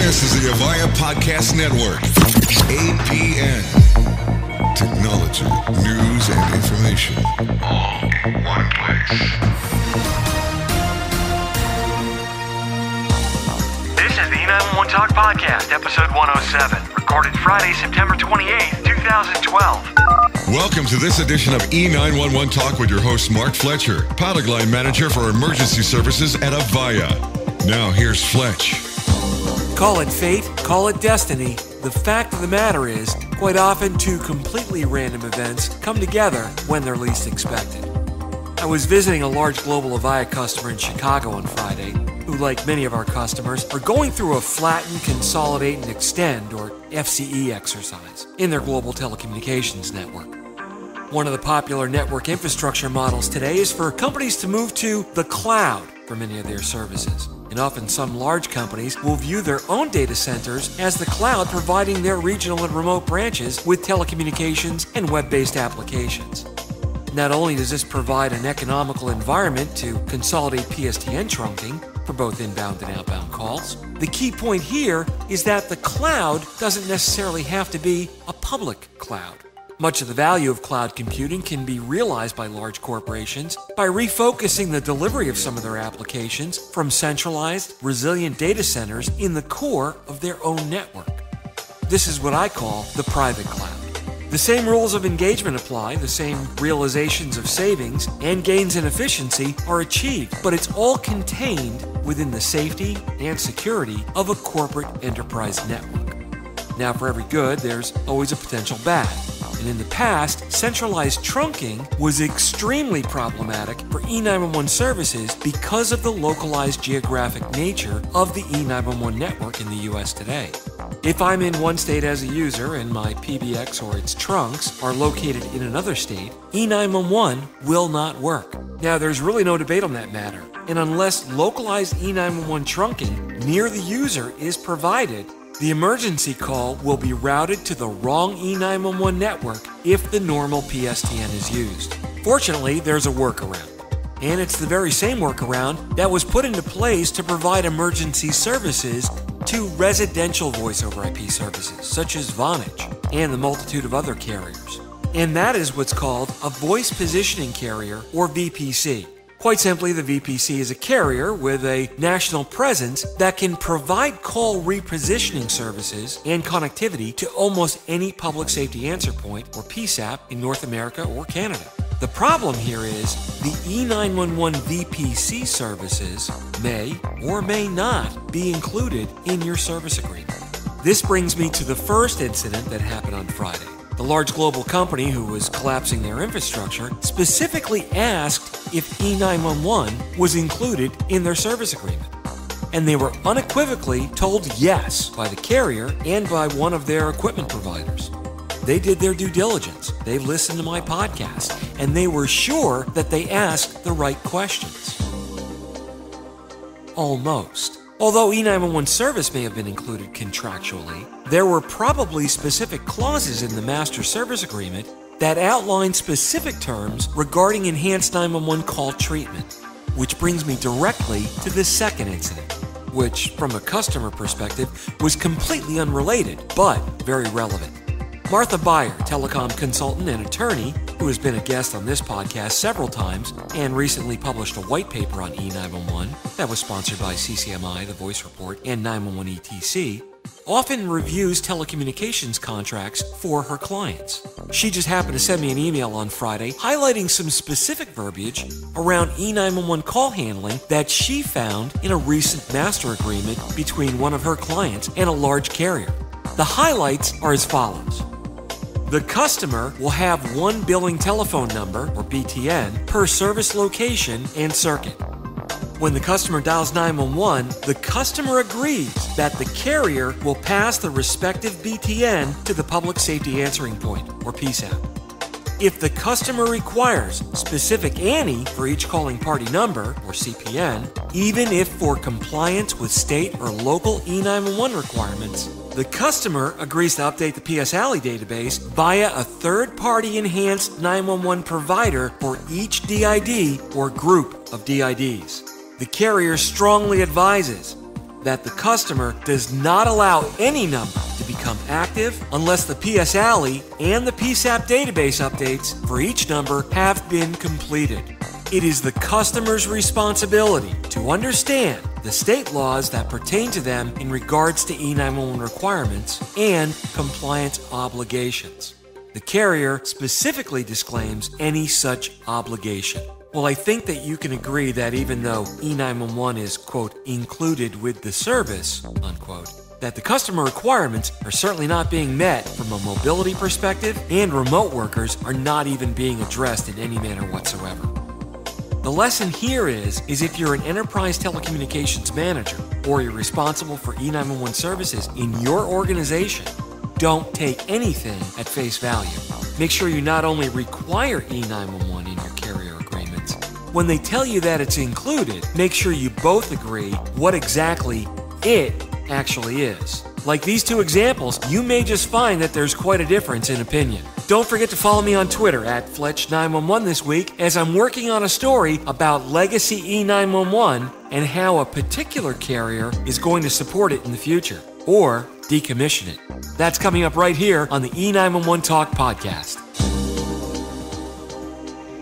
This is the Avaya Podcast Network. APN. Technology, news, and information. All in one place. This is the E911 Talk Podcast, episode 107, recorded Friday, September 28th, 2012. Welcome to this edition of E911 Talk with your host, Mark Fletcher, product line manager for emergency services at Avaya. Now, here's Fletch. Call it fate, call it destiny. The fact of the matter is, quite often two completely random events come together when they're least expected. I was visiting a large global Avaya customer in Chicago on Friday, who, like many of our customers, are going through a flatten, consolidate, and extend, or FCE exercise, in their global telecommunications network. One of the popular network infrastructure models today is for companies to move to the cloud for many of their services. And often some large companies will view their own data centers as the cloud providing their regional and remote branches with telecommunications and web based applications. Not only does this provide an economical environment to consolidate PSTN trunking for both inbound and outbound calls, the key point here is that the cloud doesn't necessarily have to be a public cloud. Much of the value of cloud computing can be realized by large corporations by refocusing the delivery of some of their applications from centralized, resilient data centers in the core of their own network. This is what I call the private cloud. The same rules of engagement apply, the same realizations of savings and gains in efficiency are achieved, but it's all contained within the safety and security of a corporate enterprise network. Now, for every good, there's always a potential bad. And in the past, centralized trunking was extremely problematic for E911 services because of the localized geographic nature of the E911 network in the US today. If I'm in one state as a user and my PBX or its trunks are located in another state, E911 will not work. Now, there's really no debate on that matter. And unless localized E911 trunking near the user is provided, the emergency call will be routed to the wrong E911 network if the normal PSTN is used. Fortunately, there's a workaround. And it's the very same workaround that was put into place to provide emergency services to residential voice over IP services, such as Vonage and the multitude of other carriers. And that is what's called a voice positioning carrier, or VPC. Quite simply, the VPC is a carrier with a national presence that can provide call repositioning services and connectivity to almost any public safety answer point, or PSAP, in North America or Canada. The problem here is the E911 VPC services may or may not be included in your service agreement. This brings me to the first incident that happened on Friday. The large global company who was collapsing their infrastructure specifically asked if E911 was included in their service agreement. And they were unequivocally told yes by the carrier and by one of their equipment providers. They did their due diligence. They listened to my podcast and they were sure that they asked the right questions. Almost. Although E911 service may have been included contractually, there were probably specific clauses in the master service agreement that outlined specific terms regarding enhanced 911 call treatment. Which brings me directly to the second incident, which, from a customer perspective, was completely unrelated, but very relevant. Martha Buyer, telecom consultant and attorney, who has been a guest on this podcast several times and recently published a white paper on E911 that was sponsored by CCMI, The Voice Report, and 911 ETC, often reviews telecommunications contracts for her clients. She just happened to send me an email on Friday highlighting some specific verbiage around E911 call handling that she found in a recent master agreement between one of her clients and a large carrier. The highlights are as follows. The customer will have one billing telephone number, or BTN, per service location and circuit. When the customer dials 911, the customer agrees that the carrier will pass the respective BTN to the Public Safety Answering Point, or PSAP. If the customer requires specific ANI for each calling party number, or CPN, even if for compliance with state or local E911 requirements, the customer agrees to update the PS/ALI database via a third party enhanced 911 provider for each DID or group of DIDs. The carrier strongly advises that the customer does not allow any number to become active unless the PS/ALI and the PSAP database updates for each number have been completed. It is the customer's responsibility to understand the state laws that pertain to them in regards to E911 requirements and compliance obligations. The carrier specifically disclaims any such obligation. Well, I think that you can agree that even though E911 is, quote, included with the service, unquote, that the customer requirements are certainly not being met from a mobility perspective, and remote workers are not even being addressed in any manner whatsoever. The lesson here is, is if you're an enterprise telecommunications manager or you're responsible for E911 services in your organization, don't take anything at face value. Make sure you not only require E911 in your carrier agreements, when they tell you that it's included, make sure you both agree what exactly it actually is. Like these two examples, you may just find that there's quite a difference in opinion. Don't forget to follow me on Twitter at Fletch911 this week as I'm working on a story about Legacy E911 and how a particular carrier is going to support it in the future or decommission it. That's coming up right here on the E911 Talk podcast.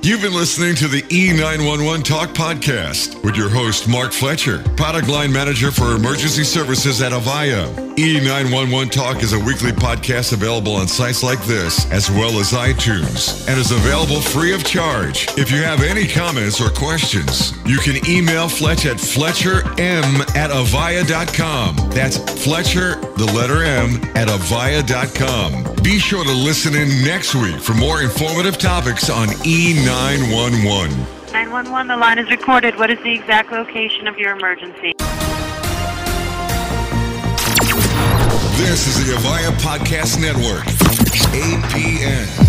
You've been listening to the E911 Talk Podcast with your host, Mark Fletcher, product line manager for emergency services at Avaya. E911 Talk is a weekly podcast available on sites like this, as well as iTunes, and is available free of charge. If you have any comments or questions, you can email Fletch at FletcherM at Avaya.com. That's Fletcher, the letter M, at Avaya.com. Be sure to listen in next week for more informative topics on E911. 911, the line is recorded. What is the exact location of your emergency? This is the Avaya Podcast Network, APN.